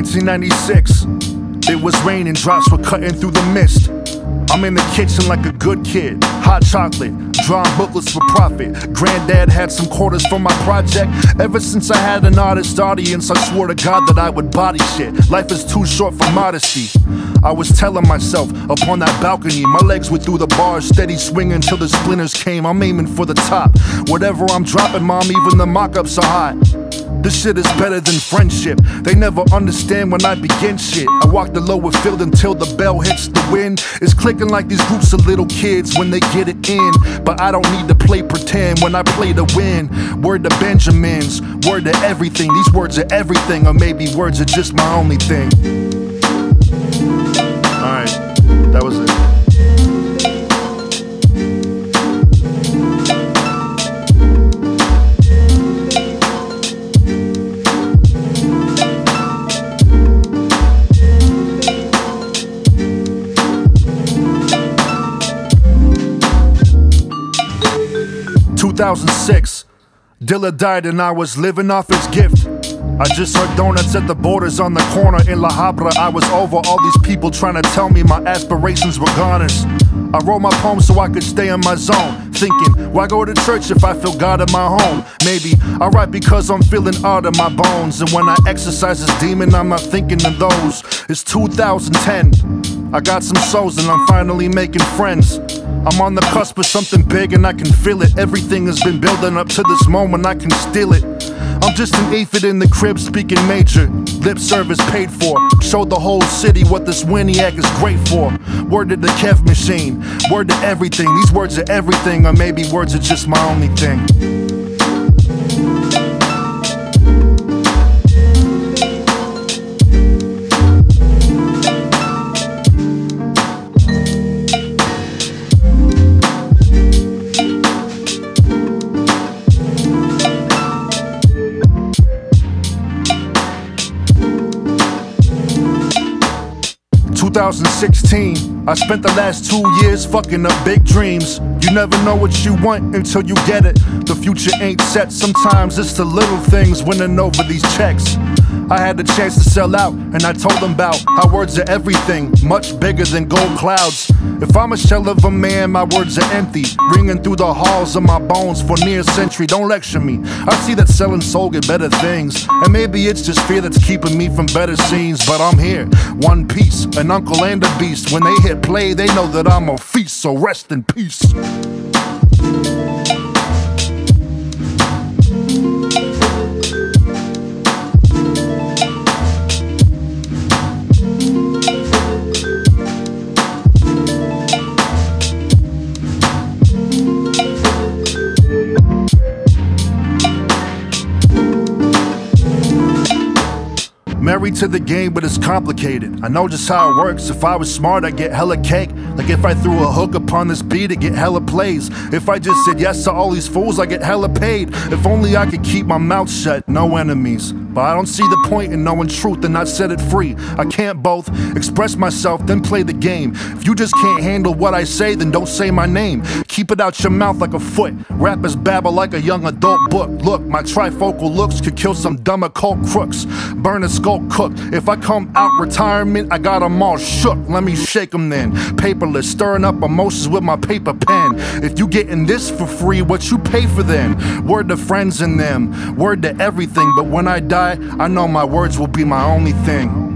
1996. It was raining, drops were cutting through the mist. I'm in the kitchen like a good kid. Hot chocolate, drawing booklets for profit. Granddad had some quarters for my project. Ever since I had an artist audience, I swore to God that I would body shit. Life is too short for modesty. I was telling myself upon that balcony, my legs were through the bars, steady swinging till the splinters came. I'm aiming for the top. Whatever I'm dropping, mom, even the mock ups are hot. This shit is better than friendship. They never understand when I begin shit. I walk the lower field until the bell hits the wind. It's clicking like these groups of little kids when they get it in. But I don't need to play pretend when I play to win. Word to Benjamins, word to everything. These words are everything, or maybe words are just my only thing. Alright, that was it. 2006. Dilla died and I was living off his gift. I just heard donuts at the borders on the corner in La Habra. I was over all these people trying to tell me my aspirations were goners. I wrote my poem so I could stay in my zone. Thinking, why go to church if I feel God in my home? Maybe I write because I'm feeling art in my bones. And when I exercise this demon, I'm not thinking of those. It's 2010. I got some souls and I'm finally making friends. I'm on the cusp of something big and I can feel it. Everything has been building up to this moment, I can steal it. I'm just an aphid in the crib speaking major. Lip service paid for. Show the whole city what this Winiac is great for. Word to the Kev machine. Word to everything. These words are everything, or maybe words are just my only thing. 2016. I spent the last two years fucking up big dreams. You never know what you want until you get it. The future ain't set, sometimes it's the little things winning over these checks. I had the chance to sell out, and I told them about how words are everything, much bigger than gold clouds. If I'm a shell of a man, my words are empty, ringing through the halls of my bones for near a century. Don't lecture me. I see that selling soul get better things, and maybe it's just fear that's keeping me from better scenes. But I'm here, one piece, an uncle and a beast. When they hit play, they know that I'm a feast, so rest in peace. Married to the game, but it's complicated. I know just how it works. If I was smart, I'd get hella cake. Like if I threw a hook upon this beat, I'd get hella plays. If I just said yes to all these fools, I'd get hella paid. If only I could keep my mouth shut, no enemies. But I don't see the point in knowing truth and not set it free. I can't both express myself, then play the game. If you just can't handle what I say, then don't say my name. Keep it out your mouth like a foot. Rappers babble like a young adult book. Look, my trifocal looks could kill some dumb occult crooks. Burn a skull cook. If I come out retirement, I got them all shook. Let me shake them then. Paperless, stirring up emotions with my paper pen. If you getting this for free, what you pay for then? Word to friends and them, word to everything. But when I die, I know my words will be my only thing.